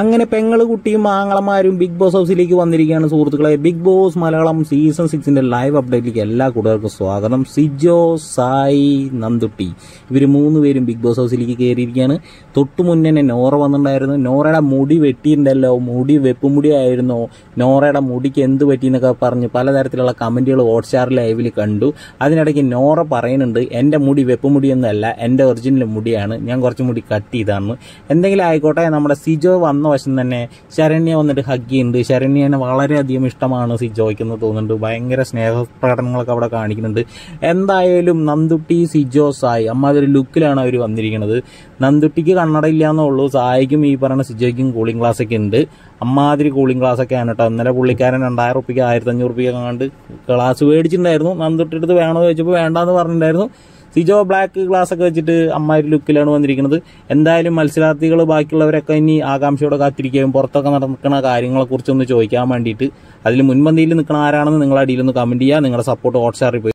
അങ്ങനെ പെങ്ങൾ കുട്ടിയും ആങ്ങളമാരും ബിഗ് ബോസ് ഹൗസിലേക്ക് വന്നിരിക്കുകയാണ് സുഹൃത്തുക്കളെ. ബിഗ് ബോസ് മലയാളം സീസൺ സിക്സിന്റെ ലൈവ് അപ്ഡേറ്റിലേക്ക് എല്ലാ കൂട്ടുകാർക്കും സ്വാഗതം. സിജോ സായി നന്ദുട്ടി. ഇവർ മൂന്ന് പേരും ബിഗ് ബോസ് ഹൗസിലേക്ക് കയറിയിരിക്കുകയാണ്. തൊട്ടു മുന്നേ നോറ വന്നിട്ടുണ്ടായിരുന്നു. നോറയുടെ മുടി വെട്ടിയിട്ടുണ്ടല്ലോ. മുടി വെപ്പുമുടി ആയിരുന്നോ നോറയുടെ മുടിക്ക് എന്ത് പറ്റിയെന്നൊക്കെ പറഞ്ഞ് പലതരത്തിലുള്ള കമന്റുകൾ ഹോട്ട്സ്റ്റാർ ലൈവിൽ കണ്ടു. അതിനിടയ്ക്ക് നോറ പറയുന്നുണ്ട് എന്റെ മുടി വെപ്പുമുടിയൊന്നുമല്ല എന്റെ ഒറിജിനൽ മുടിയാണ്. ഞാൻ കുറച്ച് മുടി കട്ട് ചെയ്താണ് എന്തെങ്കിലും ആയിക്കോട്ടെ നമ്മുടെ സിജോ വന്ന വശം തന്നെ ശരണ്യ വന്നിട്ട് ഹഗ് ചെയ്യുന്നുണ്ട്. ശരണ്യനെ വളരെയധികം ഇഷ്ടമാണ് സിജോയ്ക്ക് എന്ന് തോന്നുന്നുണ്ട്. ഭയങ്കര സ്നേഹപ്രകടനങ്ങളൊക്കെ അവിടെ കാണിക്കുന്നുണ്ട്. എന്തായാലും നന്ദുട്ടി സിജോ സായി. അമ്മാതിരി ലുക്കിലാണ് അവർ വന്നിരിക്കുന്നത്. നന്ദുട്ടിക്ക് കണ്ണട ഇല്ലാന്നേ സായിക്കും ഈ പറയുന്ന സിജോയ്ക്കും കൂളിംഗ് ക്ലാസ് ഒക്കെ ഉണ്ട്. അമ്മാതിരി കൂളിംഗ് ക്ലാസ് ഒക്കെ ആണ് കേട്ടോ. ഇന്നലെ പുള്ളിക്കാരൻ രണ്ടായിരം റുപ്യക്ക് ആയിരത്തി അഞ്ഞൂറ് റുപ്യ കണ്ട് ക്ലാസ് മേടിച്ചിട്ടുണ്ടായിരുന്നു. നന്ദുട്ടിയുടെ അടുത്ത് വേണമെന്ന് ചോദിച്ചപ്പോൾ വേണ്ടാന്ന് പറഞ്ഞിട്ടുണ്ടായിരുന്നു. സിജോ ബ്ലാക്ക് ഗ്ലാസ് ഒക്കെ വെച്ചിട്ട് അമ്മാതിരി ലുക്കിലാണ് വന്നിരിക്കുന്നത്. എന്തായാലും മത്സരാർത്ഥികൾ ബാക്കിയുള്ളവരൊക്കെ ഇനി ആകാംക്ഷയോടെ കാത്തിരിക്കുകയും പുറത്തൊക്കെ നടക്കുന്ന കാര്യങ്ങളെ കുറിച്ചൊന്ന് ചോദിക്കാൻ വേണ്ടിയിട്ട്. അതിൽ മുൻപന്തിയിൽ നിൽക്കുന്ന ആരാണെന്ന് നിങ്ങൾ അടിയിലൊന്ന് കമന്റ് ചെയ്യുക നിങ്ങളുടെ സപ്പോർട്ട് ഹോട്ട്സ്റ്റാറിൽ പോയി